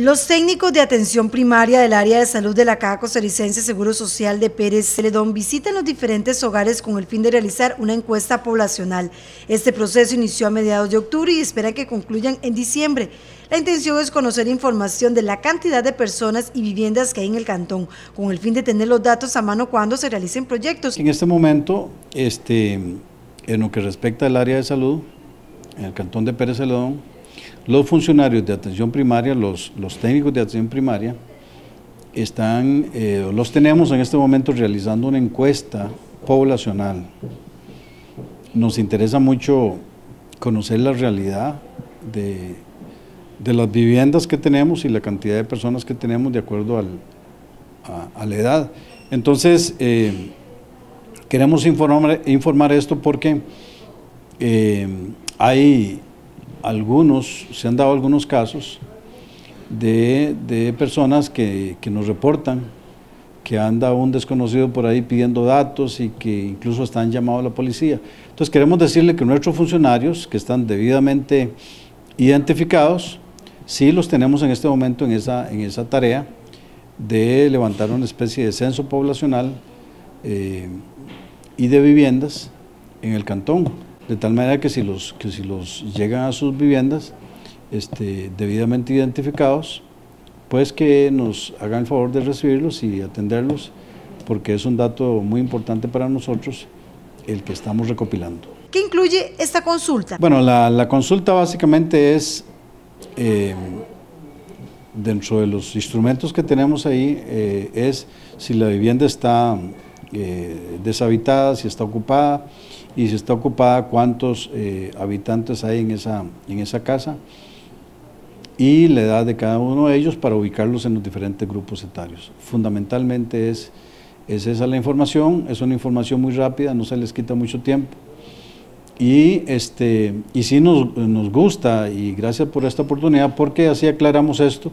Los técnicos de atención primaria del área de salud de la Caja Costarricense Seguro Social de Pérez Celedón visitan los diferentes hogares con el fin de realizar una encuesta poblacional. Este proceso inició a mediados de octubre y esperan que concluyan en diciembre. La intención es conocer información de la cantidad de personas y viviendas que hay en el cantón, con el fin de tener los datos a mano cuando se realicen proyectos. En este momento, este, en lo que respecta al área de salud, en el cantón de Pérez Celedón, los funcionarios de atención primaria, los, los técnicos de atención primaria, están, eh, los tenemos en este momento realizando una encuesta poblacional. Nos interesa mucho conocer la realidad de, de las viviendas que tenemos y la cantidad de personas que tenemos de acuerdo al, a, la edad. Entonces, eh, queremos informar, esto porque eh, hay algunos, se han dado algunos casos de, personas que, nos reportan que anda un desconocido por ahí pidiendo datos y que incluso están llamados a la policía. Entonces queremos decirle que nuestros funcionarios que están debidamente identificados, sí los tenemos en este momento en esa, en esa tarea de levantar una especie de censo poblacional eh, y de viviendas en el cantón de tal manera que si los, que si los llegan a sus viviendas este, debidamente identificados, pues que nos hagan el favor de recibirlos y atenderlos, porque es un dato muy importante para nosotros el que estamos recopilando. ¿Qué incluye esta consulta? Bueno, la, consulta básicamente es, eh, dentro de los instrumentos que tenemos ahí, eh, es si la vivienda está eh, deshabitada, si está ocupada, y si está ocupada cuántos eh, habitantes hay en esa, en esa casa y la edad de cada uno de ellos para ubicarlos en los diferentes grupos etarios. Fundamentalmente es, es esa la información, es una información muy rápida, no se les quita mucho tiempo. Y, este, y sí nos, nos gusta y gracias por esta oportunidad porque así aclaramos esto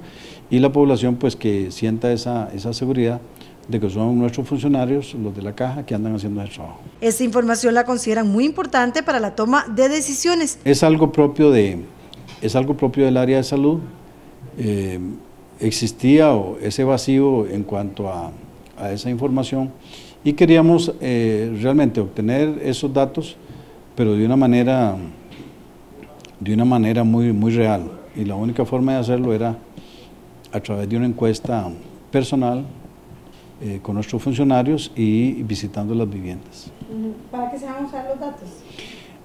y la población pues que sienta esa, esa seguridad de que son nuestros funcionarios, los de la caja, que andan haciendo ese trabajo. Esta información la consideran muy importante para la toma de decisiones. Es algo propio, de, es algo propio del área de salud. Eh, existía ese vacío en cuanto a, esa información y queríamos eh, realmente obtener esos datos, pero de una manera, de una manera muy, muy real. Y la única forma de hacerlo era a través de una encuesta personal eh, con nuestros funcionarios y visitando las viviendas. ¿Para qué se van a usar los datos?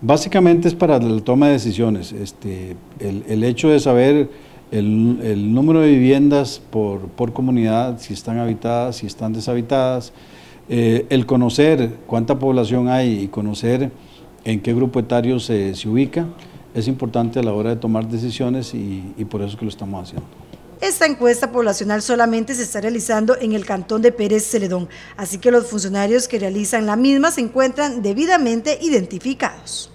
Básicamente es para la toma de decisiones. Este, el, hecho de saber el, número de viviendas por, por, comunidad, si están habitadas, si están deshabitadas, eh, el conocer cuánta población hay y conocer en qué grupo etario se, se ubica, es importante a la hora de tomar decisiones y, y por eso es que lo estamos haciendo. Esta encuesta poblacional solamente se está realizando en el cantón de Pérez Celedón, así que los funcionarios que realizan la misma se encuentran debidamente identificados.